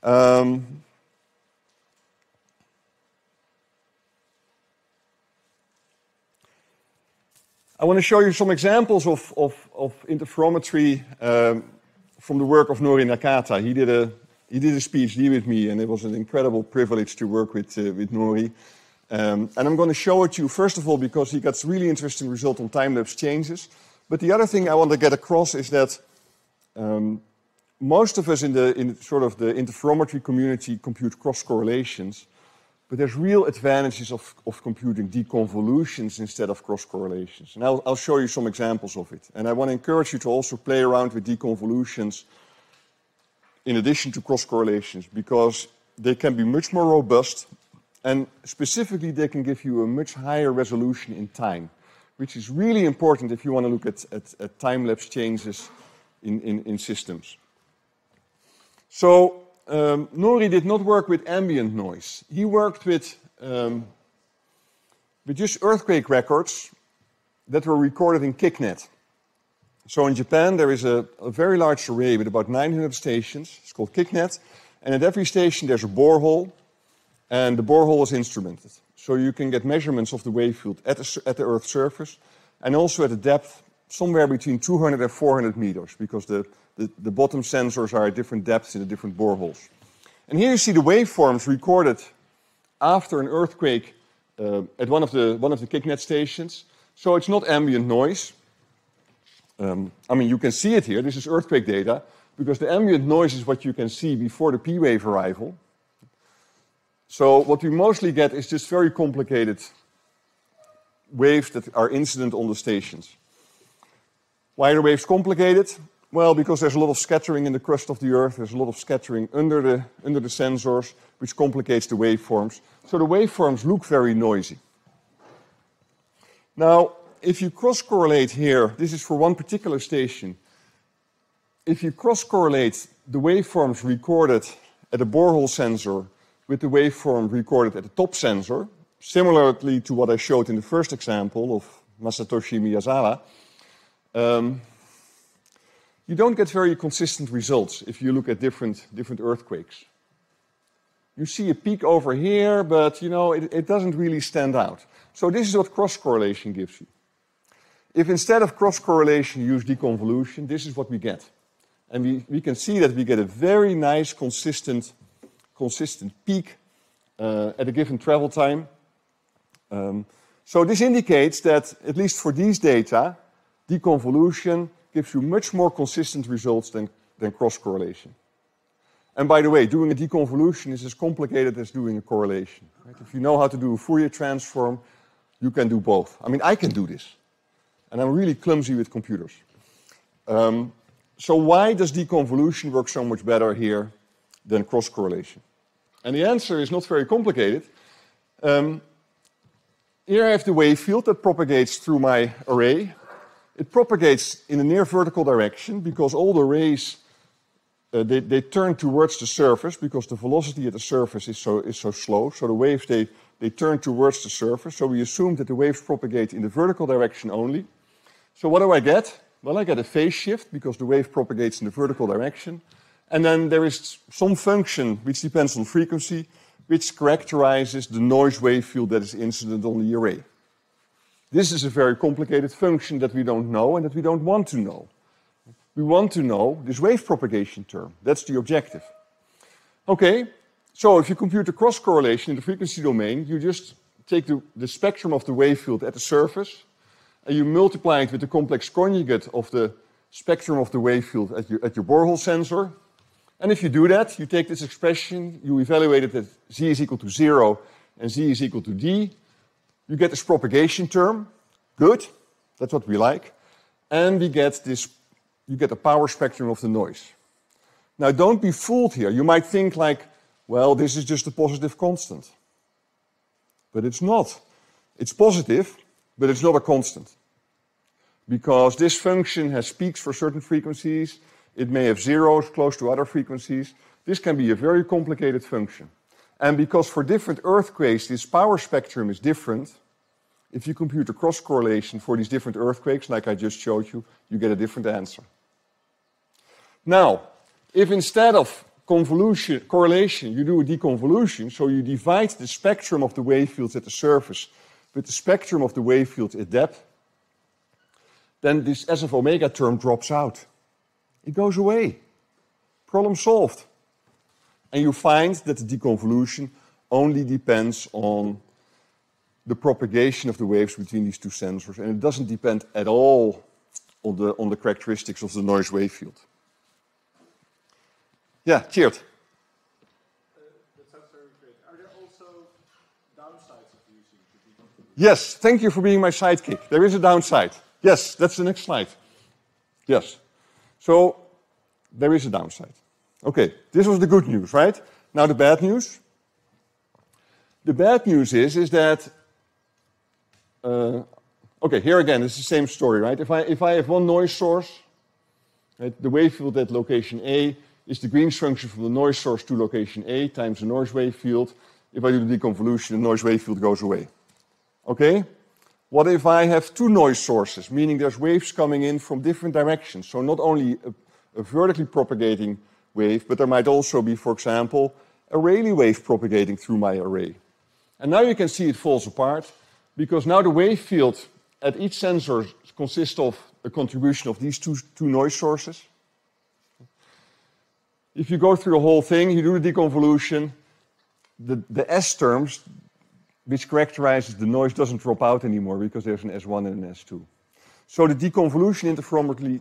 Um, I want to show you some examples of, of, of interferometry um, from the work of Nori Nakata. He did a he did a PhD with me, and it was an incredible privilege to work with uh, with Nori. Um, and I'm going to show it to you first of all because he got really interesting result on time-lapse changes. But the other thing I want to get across is that um, most of us in the in sort of the interferometry community compute cross correlations, but there's real advantages of, of computing deconvolutions instead of cross correlations. And I'll, I'll show you some examples of it. And I want to encourage you to also play around with deconvolutions in addition to cross correlations because they can be much more robust and specifically they can give you a much higher resolution in time, which is really important if you want to look at, at, at time-lapse changes in, in, in systems. So um, Nori did not work with ambient noise. He worked with, um, with just earthquake records that were recorded in KiK-net. So in Japan, there is a, a, very large array with about 900 stations. It's called KiK-net. And at every station, there's a borehole, and the borehole is instrumented. So you can get measurements of the wave field at the, at the Earth's surface, and also at a depth somewhere between 200 and 400 meters, because the, the, the bottom sensors are at different depths in the different boreholes. And here you see the waveforms recorded after an earthquake uh, at one of the one of the KiK-net stations. So it's not ambient noise. Um, I mean, you can see it here. This is earthquake data because the ambient noise is what you can see before the P wave arrival. So what we mostly get is just very complicated waves that are incident on the stations. Why are the waves complicated? Well, because there's a lot of scattering in the crust of the Earth, there's a lot of scattering under the, under the sensors, which complicates the waveforms. So the waveforms look very noisy. Now, if you cross-correlate here, this is for one particular station, if you cross-correlate the waveforms recorded at a borehole sensor with the waveform recorded at the top sensor, similarly to what I showed in the first example of Masatoshi Miyazawa, um, you don't get very consistent results if you look at different, different earthquakes. You see a peak over here, but you know, it, it doesn't really stand out. So this is what cross-correlation gives you. If instead of cross-correlation you use deconvolution, this is what we get. And we, we can see that we get a very nice, consistent, consistent peak uh, at a given travel time. Um, so this indicates that, at least for these data, deconvolution gives you much more consistent results than, than cross-correlation. And by the way, doing a deconvolution is as complicated as doing a correlation. Right? If you know how to do a Fourier transform, you can do both. I mean, I can do this. And I'm really clumsy with computers. Um, so why does deconvolution work so much better here than cross-correlation? And the answer is not very complicated. Um, here I have the wave field that propagates through my array it propagates in a near vertical direction because all the rays uh, they, they, turn towards the surface because the velocity at the surface is so, is so slow. So the waves, they, they turn towards the surface. So we assume that the waves propagate in the vertical direction only. So what do I get? Well, I get a phase shift because the wave propagates in the vertical direction. And then there is some function which depends on frequency, which characterizes the noise wave field that is incident on the array. This is a very complicated function that we don't know and that we don't want to know. We want to know this wave propagation term. That's the objective. Okay, so if you compute the cross correlation in the frequency domain, you just take the, the spectrum of the wave field at the surface and you multiply it with the complex conjugate of the spectrum of the wave field at your, at your borehole sensor. And if you do that, you take this expression, you evaluate it at z is equal to 0 and z is equal to d, you get this propagation term. Good. That's what we like. And we get this, you get a power spectrum of the noise. Now, don't be fooled here. You might think like, well, this is just a positive constant. But it's not. It's positive, but it's not a constant. Because this function has peaks for certain frequencies, it may have zeros close to other frequencies. This can be a very complicated function. And because for different earthquakes this power spectrum is different, if you compute a cross correlation for these different earthquakes, like I just showed you, you get a different answer. Now, if instead of convolution, correlation, you do a deconvolution, so you divide the spectrum of the wave fields at the surface with the spectrum of the wave fields at depth, then this S of omega term drops out. It goes away. Problem solved. And you find that the deconvolution only depends on the propagation of the waves between these two sensors, and it doesn't depend at all on the, on the characteristics of the noise wave field. Yeah, the Yes, thank you for being my sidekick. There is a downside. Yes, that's the next slide. Yes. So there is a downside. Okay, this was the good news, right? Now the bad news. The bad news is, is that, uh, okay, here again, it's the same story, right? If I, if I have one noise source, right, the wave field at location A is the Green's function from the noise source to location A times the noise wave field. If I do the deconvolution, the noise wave field goes away. Okay? What if I have two noise sources, meaning there's waves coming in from different directions? So not only a, a vertically propagating wave, but there might also be, for example, a Rayleigh wave propagating through my array. And now you can see it falls apart because now the wave field at each sensor consists of a contribution of these two, two noise sources. If you go through the whole thing, you do the deconvolution, the, the S terms, which characterizes the noise, doesn't drop out anymore because there's an S1 and an S2. So the deconvolution interferometry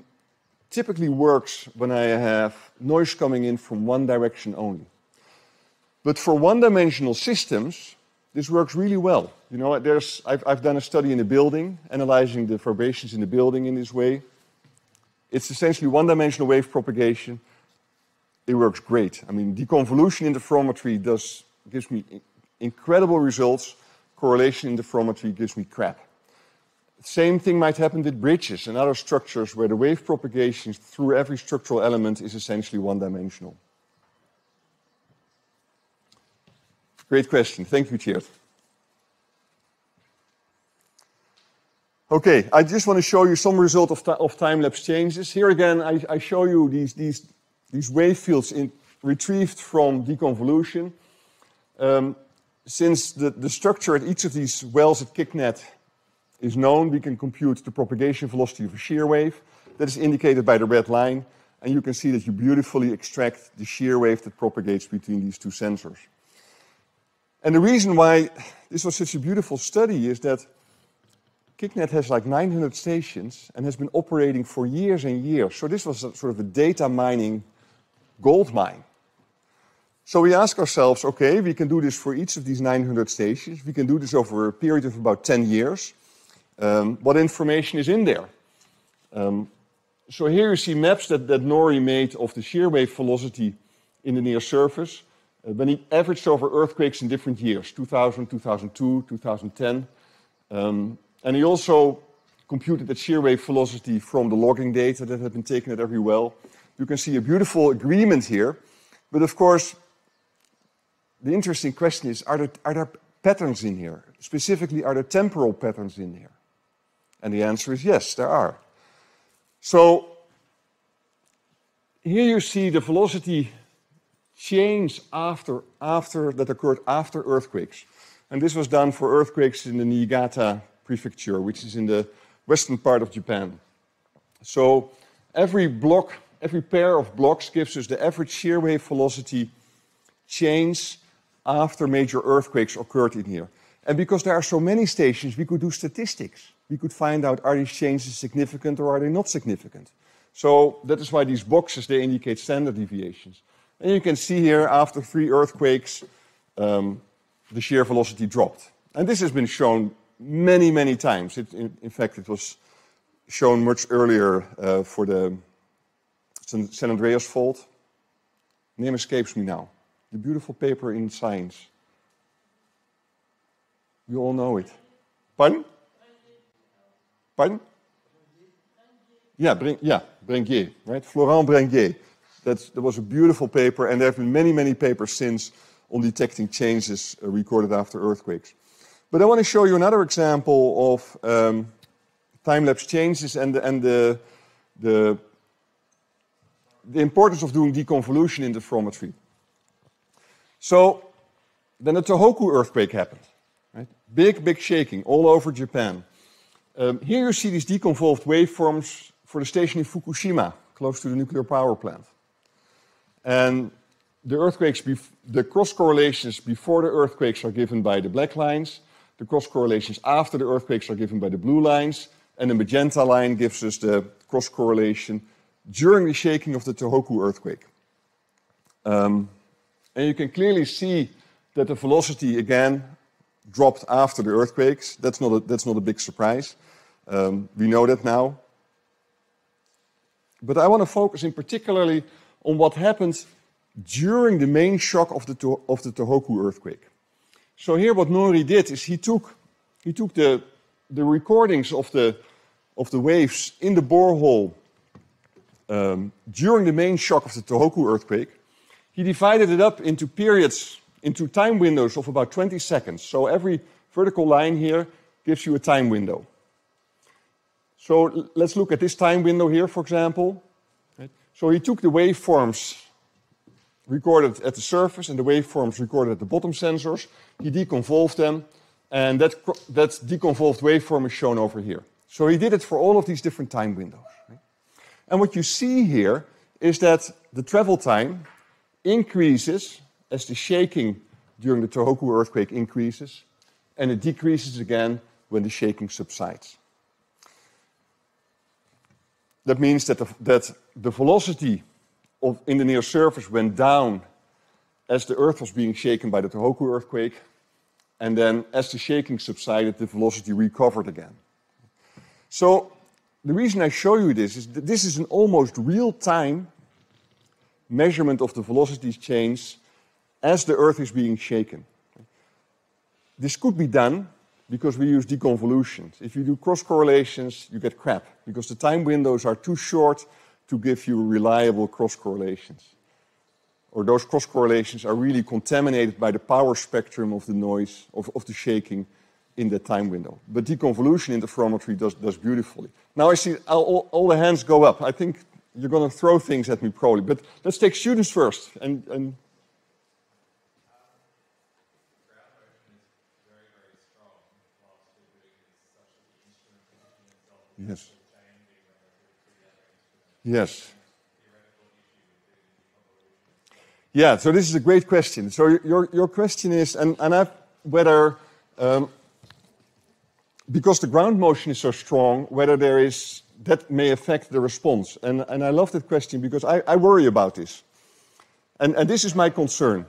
typically works when I have noise coming in from one direction only. But for one-dimensional systems, this works really well. You know, there's, I've, I've done a study in a building, analyzing the vibrations in the building in this way. It's essentially one-dimensional wave propagation. It works great. I mean, deconvolution interferometry does, gives me incredible results. Correlation interferometry gives me crap. Same thing might happen with bridges and other structures where the wave propagation through every structural element is essentially one-dimensional. Great question. Thank you, Tjeerd. Okay, I just want to show you some result of, of time-lapse changes. Here again, I, I, show you these, these, these wave fields in, retrieved from deconvolution. Um, since the, the structure at each of these wells at KiK-net is known, we can compute the propagation velocity of a shear wave. That is indicated by the red line. And you can see that you beautifully extract the shear wave that propagates between these two sensors. And the reason why this was such a beautiful study is that KiK-net has like 900 stations and has been operating for years and years. So this was sort of a data mining gold mine. So we ask ourselves, okay, we can do this for each of these 900 stations. We can do this over a period of about 10 years. Um, what information is in there? Um, so here you see maps that, that Nori made of the shear wave velocity in the near surface uh, when he averaged over earthquakes in different years, 2000, 2002, 2010. Um, and he also computed the shear wave velocity from the logging data that had been taken at every well. You can see a beautiful agreement here. But of course, the interesting question is, are there, are there patterns in here? Specifically, are there temporal patterns in here? And the answer is yes, there are. So here you see the velocity change after, after that occurred after earthquakes. And this was done for earthquakes in the Niigata prefecture, which is in the western part of Japan. So every block, every pair of blocks gives us the average shear wave velocity change after major earthquakes occurred in here. And because there are so many stations, we could do statistics. We could find out are these changes significant or are they not significant. So that is why these boxes, they indicate standard deviations. And you can see here, after three earthquakes, um, the shear velocity dropped. And this has been shown many, many times. It, in, in, fact, it was shown much earlier uh, for the San Andreas fault. Name escapes me now. The beautiful paper in science. You all know it. Pardon? Pardon? Yeah, Brin yeah, Brenguier, right? Florent Brenguier. That's, that was a beautiful paper, and there have been many, many papers since on detecting changes uh, recorded after earthquakes. But I want to show you another example of um, time-lapse changes and, the, and the, the, the importance of doing deconvolution in the interferometry. So then the Tohoku earthquake happened. Right? Big, big shaking all over Japan. Um, here you see these deconvolved waveforms for the station in Fukushima, close to the nuclear power plant. And the earthquakes, the cross correlations before the earthquakes are given by the black lines, the cross correlations after the earthquakes are given by the blue lines, and the magenta line gives us the cross correlation during the shaking of the Tohoku earthquake. Um, and you can clearly see that the velocity again dropped after the earthquakes. That's not a, that's not a big surprise. Um, we know that now. But I want to focus in particularly on what happened during the main shock of the, of the Tohoku earthquake. So here what Nori did is he took, he took the, the recordings of the, of the waves in the borehole um, during the main shock of the Tohoku earthquake. He divided it up into periods, into time windows of about 20 seconds. So every vertical line here gives you a time window. So let's look at this time window here, for example. So he took the waveforms recorded at the surface and the waveforms recorded at the bottom sensors. He deconvolved them, and that, that deconvolved waveform is shown over here. So he did it for all of these different time windows. And what you see here is that the travel time increases as the shaking during the Tohoku earthquake increases, and it decreases again when the shaking subsides. That means that the, that the velocity of, in the near surface went down as the Earth was being shaken by the Tohoku earthquake. And then as the shaking subsided, the velocity recovered again. So the reason I show you this is that this is an almost real-time measurement of the velocity change as the Earth is being shaken. This could be done because we use deconvolutions. If you do cross correlations, you get crap because the time windows are too short to give you reliable cross correlations. Or those cross correlations are really contaminated by the power spectrum of the noise, of, of the shaking in that time window. But deconvolution interferometry does, does beautifully. Now I see all, all the hands go up. I think you're going to throw things at me probably. But let's take students first and, and Yes. Yes. Yeah, so this is a great question. So your, your question is, and, and I've, whether, um, because the ground motion is so strong, whether there is, that may affect the response. And, and I love that question because I, I worry about this. And, and this is my concern.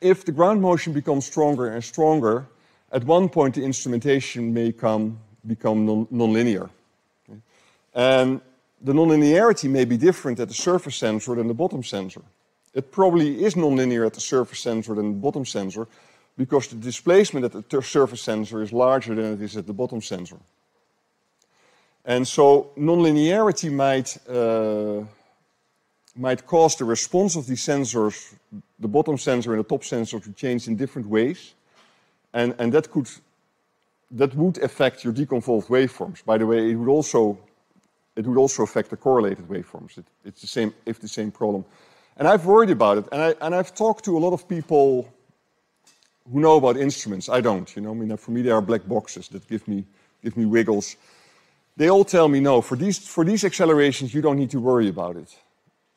If the ground motion becomes stronger and stronger, at one point the instrumentation may come become non nonlinear. And the nonlinearity may be different at the surface sensor than the bottom sensor. It probably is nonlinear at the surface sensor than the bottom sensor because the displacement at the surface sensor is larger than it is at the bottom sensor. And so nonlinearity might, uh, might cause the response of these sensors, the bottom sensor and the top sensor, to change in different ways. And, and that could that would affect your deconvolved waveforms. By the way, it would also, it would also affect the correlated waveforms. It, it's the same, if the same problem. And I've worried about it, and, I, and I've talked to a lot of people who know about instruments. I don't, you know. I mean, for me, they are black boxes that give me, give me wiggles. They all tell me, no, for these, for these accelerations, you don't need to worry about it.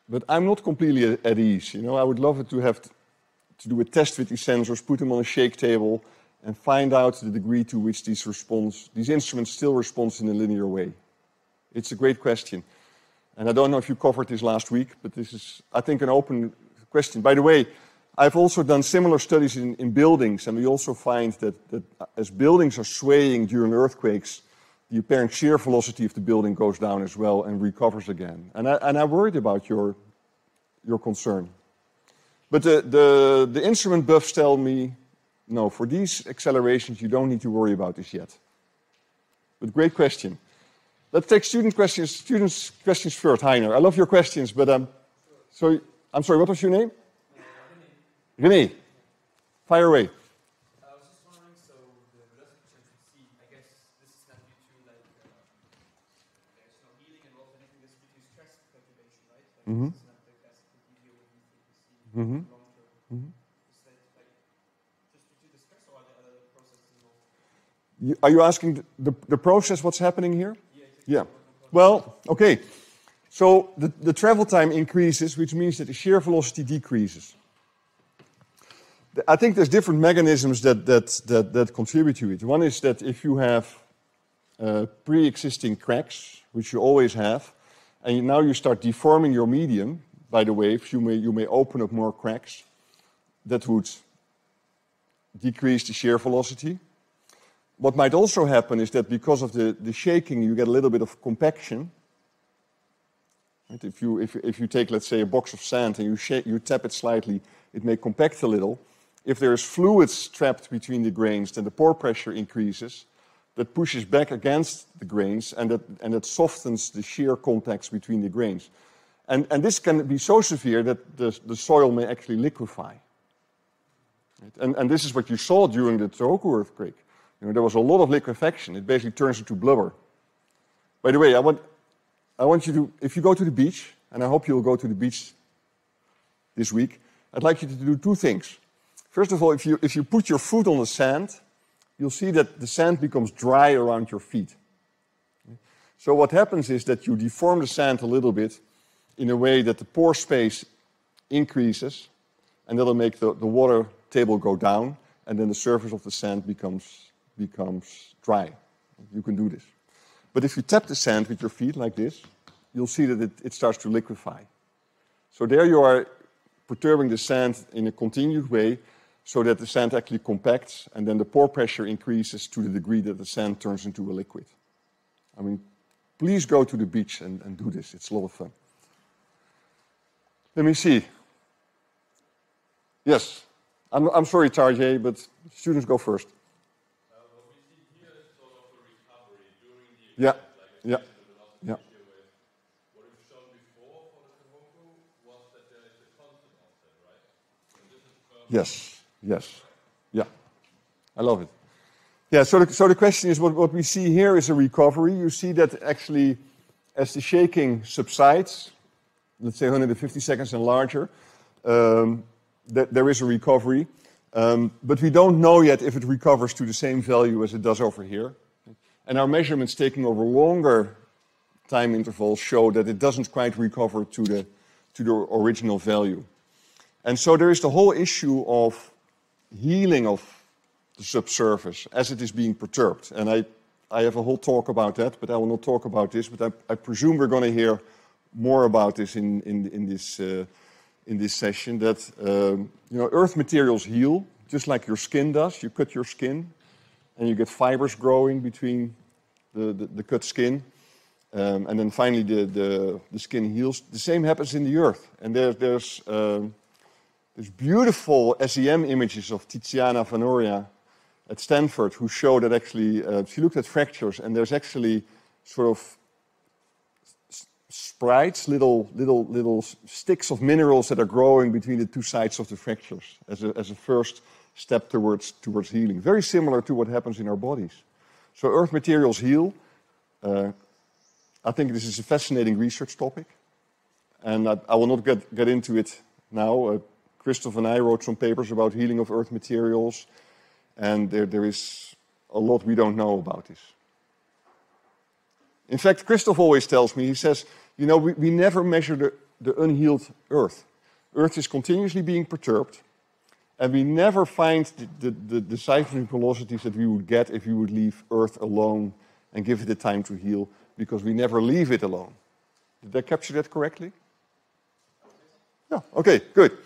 But I'm not completely at, ease, you know. I would love it to have to do a test with these sensors, put them on a shake table, and find out the degree to which these, response, these instruments still respond in a linear way? It's a great question. And I don't know if you covered this last week, but this is, I think, an open question. By the way, I've also done similar studies in, in buildings, and we also find that, that as buildings are swaying during earthquakes, the apparent shear velocity of the building goes down as well and recovers again. And I, and I worried about your, your concern. But the, the, the instrument buffs tell me, no, for these accelerations, you don't need to worry about this yet. But great question. Let's take student questions, students' questions first. Heiner, I love your questions, but um, so I'm sorry, what was your name? René. Fire away. Mm-hmm. Mm-hmm. Mm-hmm. Are you asking the, the process, what's happening here? Yeah. Well, okay. So the, the travel time increases, which means that the shear velocity decreases. I think there's different mechanisms that, that, that, that contribute to it. One is that if you have uh, pre-existing cracks, which you always have, and now you start deforming your medium by the waves, you may, you may open up more cracks. That would decrease the shear velocity. What might also happen is that because of the, the shaking, you get a little bit of compaction. Right? If, you, if, if you take, let's say, a box of sand and you, shake, you tap it slightly, it may compact a little. If there's fluids trapped between the grains, then the pore pressure increases that pushes back against the grains and that, and that softens the shear contacts between the grains. And, and this can be so severe that the, the soil may actually liquefy. Right? And, and this is what you saw during the Tohoku earthquake. You know, there was a lot of liquefaction. It basically turns into blubber. By the way, I want, I want you to, if you go to the beach, and I hope you'll go to the beach this week, I'd like you to do two things. First of all, if you, if you put your foot on the sand, you'll see that the sand becomes dry around your feet. So what happens is that you deform the sand a little bit in a way that the pore space increases, and that'll make the, the water table go down, and then the surface of the sand becomes, becomes dry. You can do this. But if you tap the sand with your feet like this, you'll see that it, it starts to liquefy. So there you are perturbing the sand in a continued way, so that the sand actually compacts and then the pore pressure increases to the degree that the sand turns into a liquid. I mean, please go to the beach and, and do this. It's a lot of fun. Let me see. Yes. I'm, I'm sorry, Tarjay, but students go first. Uh, yeah. yeah. Yeah. Yes. Yes. Yeah. I love it. Yeah, so the, so the question is what, what we see here is a recovery. You see that actually, as the shaking subsides, let's say 150 seconds and larger, um, that there is a recovery. Um, but we don't know yet if it recovers to the same value as it does over here. And our measurements taking over longer time intervals show that it doesn't quite recover to the, to the original value. And so there is the whole issue of healing of the subsurface as it is being perturbed. And I, I have a whole talk about that, but I will not talk about this. But I, I presume we're going to hear more about this in, in, in, this, uh, in this session. That um, you know, earth materials heal, just like your skin does. You cut your skin, and you get fibers growing between the, the, the cut skin. Um, and then finally, the, the, the, skin heals. The same happens in the earth. And there, there's... Um, there's beautiful SEM images of Tiziana Vanorio at Stanford who show that actually, uh, she looked at fractures and there's actually sort of sprites, little, little, little sticks of minerals that are growing between the two sides of the fractures as a, as a first step towards, towards healing. Very similar to what happens in our bodies. So earth materials heal. Uh, I think this is a fascinating research topic. And I, I will not get, get into it now. Uh, Christoph and I wrote some papers about healing of earth materials, and there, there is a lot we don't know about this. In fact, Christoph always tells me, he says, you know, we, we never measure the, the unhealed earth. Earth is continuously being perturbed, and we never find the, the, the, seismic velocities that we would get if we would leave Earth alone and give it the time to heal, because we never leave it alone. Did I capture that correctly? Yeah, okay, good.